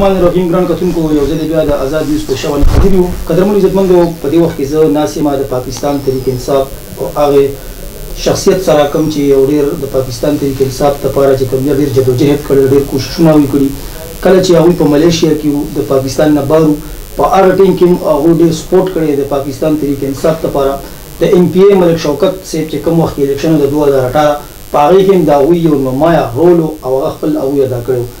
الرحمن الرحیم ګران کتونکو یو ځلې بیا د آزاد نیوز په شبانه خبرې وو قدرمن عزتمندو په دې وخت کې زه ناست یم د پاکستان تحریک انصاف او هغه شخصیت سره کوم چې یو ډیر د پاکستان تحریک انصاف لپاره چې کوم ډیر جدوجهد کړی ډیر کوششونه هغوی کړي کله چې هغوی په ملیشیا کې وو د پاکستان نه بهر وو په هغه ټیم کې هم هغوی ډیر سپورټ کړی د پاکستان تحریک انصاف لپاره د ایم پي ای ملک شوکت صیب چې کوم وخت کې الیکشن وو د دوه هزار اټاره په هغې کې هم د هغوی یو نمایه رول وو او هغه خپل هغوی ادا کړی وو.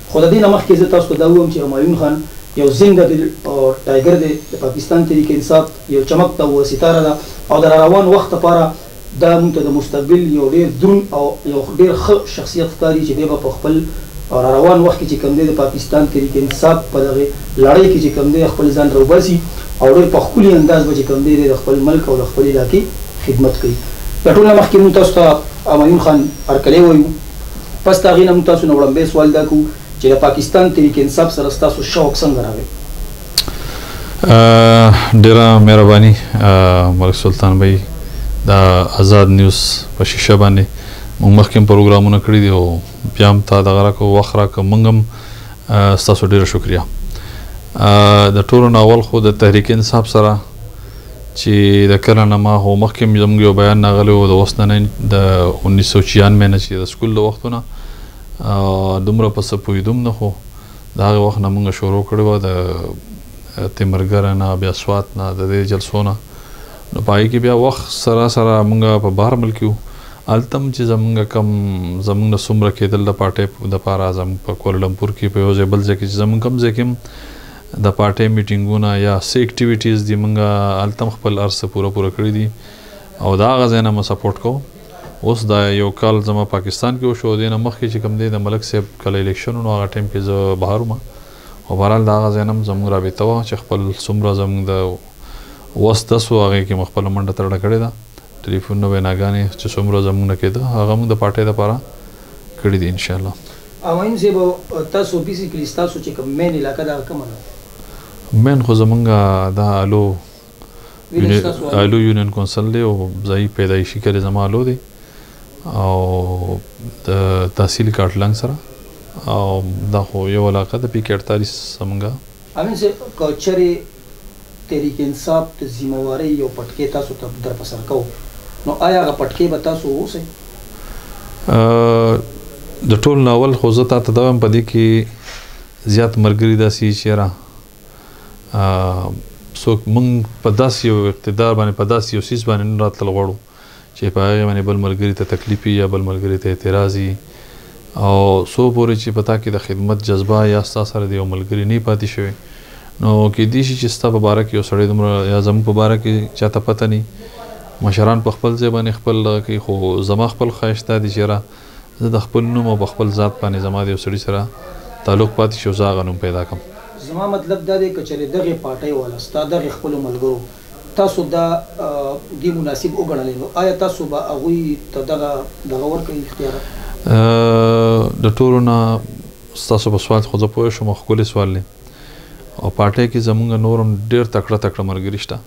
خو د دې نه مخکې زه تاسو ته دا ووایم چې همایون خان یو زنده دل ټایګر دی، د پاکستان تحریک انصاف یو چمکتا هوا ستاره ده او د راروان وخت لپاره دا موږ ته د مستقبل یو ډېر دروند او یو ډېر ښه شخصیت ښکاري چې دی به په خپل راروان وخت کې چې کوم دی د پاکستان تحریک انصاف په دغې لړۍ کې چې کوم دی خپل ځان راوباسي او ډېر په ښکلي انداز به چې کوم دی دی د خپل ملک او د خپلې علاقې خدمت کوي. د ټول نه مخکې موږ تاسو ته همایون خان هرکلی وایو. پس تر هغې نه موږ تاسو نه وړمبی سوال دا کوو چې له پاکستان تحریک انصاف سره ستاسو شوق څنګه راغی؟ ډیره مهرباني ملک سلطان بهي دا ازاد نیوز په شیشه باندې موږ مخکې هم پروګرامونه کړي دي او بیا هم تا دغه راکړو وخت راکړه موږ هم ستاسو ډېره شکریه د ټولو نه اول خو د تحریک انصاف سره چې د کله نه ما خو مخکې هم زموږ یو بیان نغلی و د اوس نه نه د انیس سو چیانمې نه چې د سکول د وختو نه دومره په څه پوهېدوم نه خو د هغې وخت نه موږ شروع کړې وه د تیمرګره نه بیا سوات نه د دې جلسو نه نو په هغې کې بیا وخت سره سره موږ په بهر ملک یو هلته هم چې زموږ کم زموږ نه څومره کېدل د پارټۍ دپاره زموږ په کوالالمپور کې په یو ځای بل ځای کې چې زموږ کوم ځای کې هم د پارټۍ میټینګونه یا څه ایکټیویټیز دي موږ هلته هم خپل هر څه پوره پوره کړي دي او د هغه ځای نه مو سپورټ کوو اوس دا یو کال زما پاکستان کې وشو دې نه مخکې چې کوم دی د ملک صاحب کله الیکشن ونو هغه ټایم کې زه بهر وم او بهرحال د هغه ځای نه هم زموږ رابطه وه چې خپل څومره زموږ د وس دس و هغې کې مو خپله منډه ترړه کړې ده ټلیفونونه ویناګانې چې څومره زموږ نه کېده هغه موږ د پارټۍ لپاره کړي دي انشاءالله همايون صیب تاسو بیسیکلی ستاسو چې کوم مین علاقه ده هغه کومه ده؟ مین خو زمونږ دا الو الو یونین کونسل دی او ځای پیدایشي کلی زما الو دی او د تحصیل کاټلنګ سره او دا خو یو علاقه ده پی کې 48 زمونږ امین صیب که چرې تحریک انصاف د ذمه وارۍ یو پټکی تاسو ته در په سر کړو نو ایا هغه پټکی به تاسو اوسئ؟ د ټول نه اول خو زه تاته دا وایم په دې کې زیات ملګري داسې یي چې یاره څوک موږ په داسې یو اقتدار باندې په داسې یو څیز باندې نه راتلل غواړو چې په هغې باندې بل ملګري ته تکلیف وي یا بل ملګري ته اعتراض وي او څو پورې چې په تا کې د خدمت جذبه یا ستا سره د یو ملګري نه پاتې شوی نو کېدی شي چې ستا په باره کې یو سړی دومره یا زموږ په باره کې چا ته پته نه مشران په خپل ځای باندې خپل دغه کوي خو زما خپل خواهش دا دی چې یاره زه د خپل نوم او په خپل ذات باندې زما د یو سړي سره تعلق پاتې شي او زه هغه نوم پیدا کړم. زما مطلب دا دی که چېرې دغې پارټۍ والا ستا دغې خپلو ملګرو تاسو دا دي مناسب وګڼلې نو آیا تاسو به هغوی ته دغه دغه ورکړئ اختیارات. د ټولو نه ستاسو په سوال خو زه پوه شوم او ښکلی سوال دی او پارټۍ کې زمونږ نور هم ډېر تکړه تکړه ملګري شته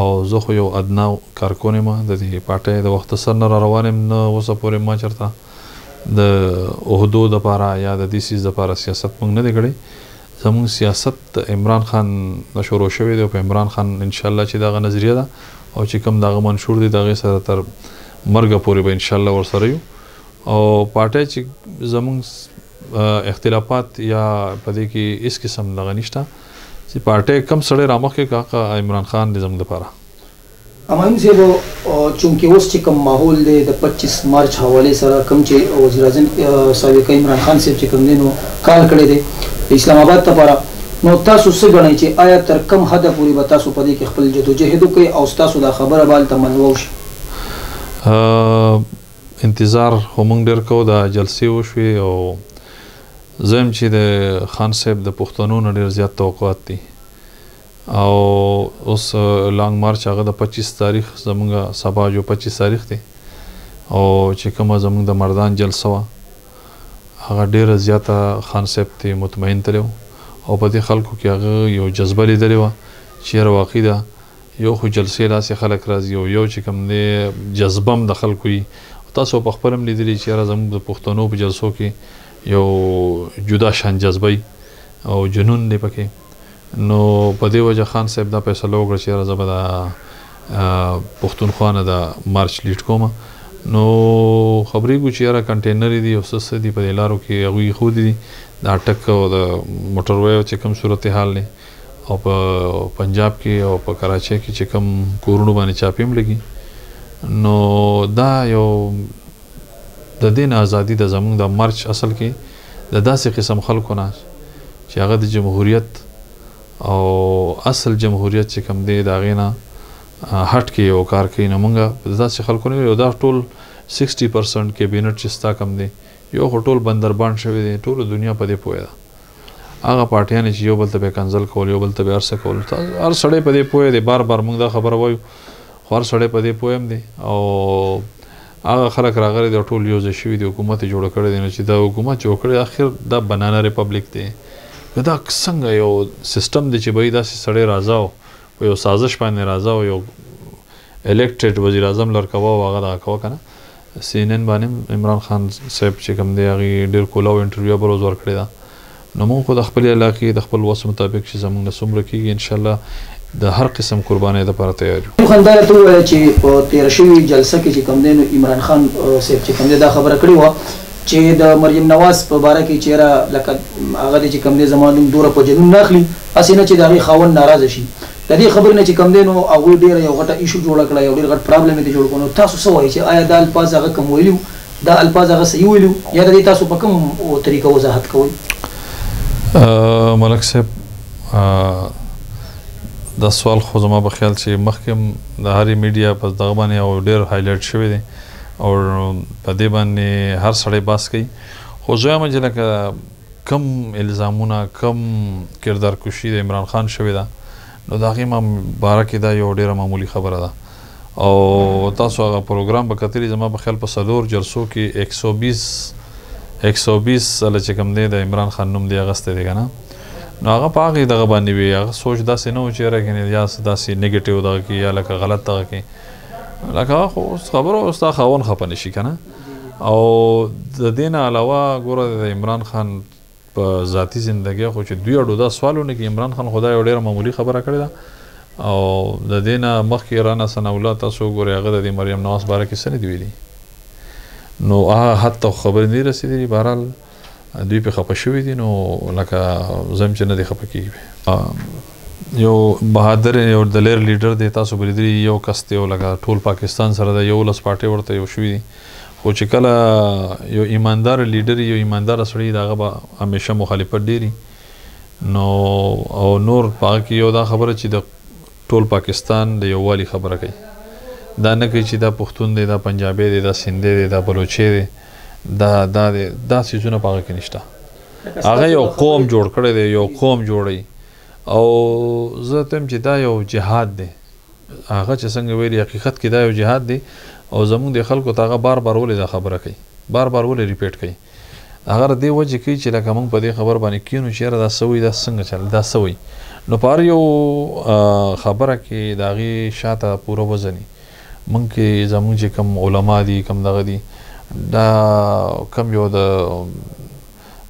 او زه خو یو ادنا کارکون یم د دې پارټۍ د وخته سر نه را روان یم نه اوسه پورې ما چېرته د عهدو دپاره یا د دې څیز دپاره سیاست مونږ نه دی کړی زموږ سیاست د عمران خان نه شروع شوی دی او په عمران خان ان شاء الله چې د هغه نظریه ده او چې کوم د هغه منشور دی د هغې سره تر مرګه پورې به ان شاء الله ورسره یو او پارټۍ چې زموږ اختلافات یا په دې کې هیڅ قسم دغه نشته چې پارټۍ کم سړی رامخکې که هغه عمران خان دی زموږ لپاره همايون صیب چونکه اوس چې کوم ماحول دی د پچیس مارچ حوالې سره کوم چې وزیر اعظم سابقه عمران خان صیب چې کوم دی نو کال کړی دی د اسلام اباد لپاره نو تاسو څه ګڼئ چې ایا تر کوم حده پورې به تاسو په دې کې خپل جدوجهد وکړئ او ستاسو دا خبره به هلته ملوه وشي؟ انتظار خو موږ ډېر کوو دا جلسې وشوې او زه وایم چې د خان صاحب د پښتنو نه ډېر زیات توقعات دي. او اوس لانګ مارچ هغه د پچیس تاریخ زمونږ سبا جو پچیس تاریخ دی او چې کومه زمونږ د مردان جلسه وه هغه ډیره زیاته خان صاحب ترې مطمئن تللی و او په دې خلکو کې هغه یو جذبه لیدلې وه چې یاره واقعي ده یو خو جلسې له هسې خلک راځي او یو چې کوم دی جذبه هم د خلکو وي او تاسو په خپل هم لیدلي چې یاره زمونږ د پښتنو په جلسو کې یو جدا شان جذبه وي او جنون دی پکې. نو په دې وجه خان صاحب دا فیصله وکړه چې یاره زه به دا پښتونخوا نه دا مارچ لیډ کوم نو خبرېږو چې یاره کنټینرې دي او څه څه دي په دې لارو کې هغوی ایښودي دي دا ټک او د موټروی چې کوم صورتحال دی او په پنجاب کې او په کراچۍ کې چې کوم کورونو باندې چاپې هم لګي نو دا یو د دین ازادي د زمونږ د مرچ اصل کې د داسې قسم خلکو نه چې هغه د جمهوریت او اصل جمهوریت چې کوم دی د هغې نه هټ کې یو کار کوي نو موږ د داسې خلکو نه یو دا ټول 60% کابینټ چې ستا کوم دی یو خو ټول بندربان شوی دی ټول دنیا په دې پوهه ده هغه پارټیان چې یو بل ته به کنزل کول یو بل ته به ارسه کول هر سړی په دې پوهه دی بار بار موږ دا خبره وایو خو هر سړی په دې پوهه هم دی او هغه خلک راغلي دي او ټول يو ځای شوي دي حکومت يې جوړ کړی دی نو چې دا حکومت جوړ کړی اخر دا بنانا ريپبلک دی نو دا څنګه يو سيستم دی چې بهي داسې سړی راځه او په يو سازش باندې راځه او يو اليکټريټ وزير اعظم لر کوه او هغه دغه کوه کنه سي ان ان باندې هم عمران خان صاحب چې کوم دی هغه ډير کولاو انټرويو بل ورځ ورکړې ده نو موږ خو د خپلې علاقې د خپل وس مطابق چې زموږ نه څومره کېږي ان شاء الله د هر قسم قربانۍ لپاره تیار یو. موږ همدا راته ووایه چې په تېره شوې جلسه کې چې کوم دی نو عمران خان صاحب چې کوم دی دا خبره کړې وه چې د مریم نواز په باره کې چې یاره لکه هغه دې چې کوم دی زما نوم دوره په جنون نه اخلي هسې نه چې د هغې خاوند ناراضه شي د دې خبرې نه چې کوم دی نو هغوی ډېره یو غټه ایشو جوړه کړه یو ډېر غټ پرابلم یې ترې جوړ کړ نو تاسو څه وایئ چې ایا دا الفاظ هغه کوم ویلي وو دا الفاظ هغه صحیح ویلو یا د دې تاسو په کوم طریقه وضاحت کوئ ملک صاحب دا سوال خو زما په خیال چې مخکې د هرې میډیا په دغه باندې او ډیر هایلایټ شوی دی او په دې باندې هر سړی باس کوي خو زه وایم چې لکه کم الزامونه کم کردار کشي د عمران خان شوې ده نو د هغې ما باره کې دا یو ډیره معمولی خبره ده او تاسو هغه پروګرام به کتلی زما په خیال په څلور جلسو کې ایک سو بیس ایک سو بیس ځله چې کوم دی د عمران خان نوم دی اخیستی دی که نه نو هغه په هغې دغه باندې وي هغه سوچ داسې نه و چې یاره کنې یا څه داسې نیګیټیو دغه کې یا لکه غلط دغه کې لکه هغه خو اوس خبره اوس دا خاوند خفه نه شي که نه او د دې نه علاوه ګوره د عمران خان په ذاتي زندګۍ خو چې دوی اړو دا سوال ونه کې عمران خان خدای یو ډیره معمولی خبره کړې ده او د دې نه مخکې رانا ثنا الله تاسو وګورئ هغه د دې مریم نواز باره کې څه نه دي ویلي نو هغه حتی خبرې نه رسېدلي بهرحال دوی پې خفه شوي دي نو لکه زم چې نه دی خفه کېږي یو بهادر یو دلیر لیډر دی تاسو بریدلی یو کس دی او لکه ټول پاکستان سره د یو لس پارټي ورته یو شوی دی خو چې کله یو ایماندار لیډر یو ایماندار سړی دا هغه به همیشه مخالفت ډیری نو او نور پاک یو دا خبره چې د ټول پاکستان د یووالي خبره کوي دا نه کوي چې دا پښتون دی دا پنجابی دی دا سندی دی دا بلوچی دی دا دا دی دا سيزونه پاګه کې نشته هغه یو قوم جوړ کړی دی یو قوم جوړي او زه تم چې دا یو جهاد دی هغه چې څنګه ویلي حقیقت کې دا یو جهاد دی او زموږ دې خلکو ته هغه بار بار ولې دا خبره کوي بار بار ولې ریپیټ کوي هغه د دې وجې کوي چې لکه موږ په دې خبر باندې کینو چې یاره دا څه وایي دا څنګه چل دا څه وایي نو په هر یو خبره کې د هغې شاته پوره وزني موږ کې زموږ چې کوم علما دي کوم دغه دي دا کوم یو د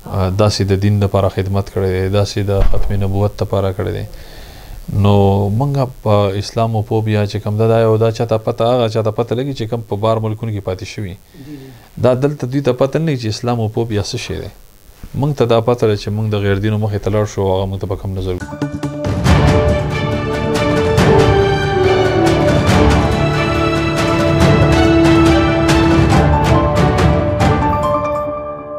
داسې د دین لپاره خدمت کړی دی داسې د ختم نبوت لپاره کړی دی نو مونږ په اسلام او په بیا چې کوم دا یو دا چاته پته هغه چاته پته لګي چې کوم په بار ملکونو کې پاتې شوی دا دلته دوی ته پته نه چې اسلام او په بیا څه شی دی مونږ ته دا پته چې مونږ د غیر دینو مخې ته لړ شو هغه مونږ ته په کوم نظر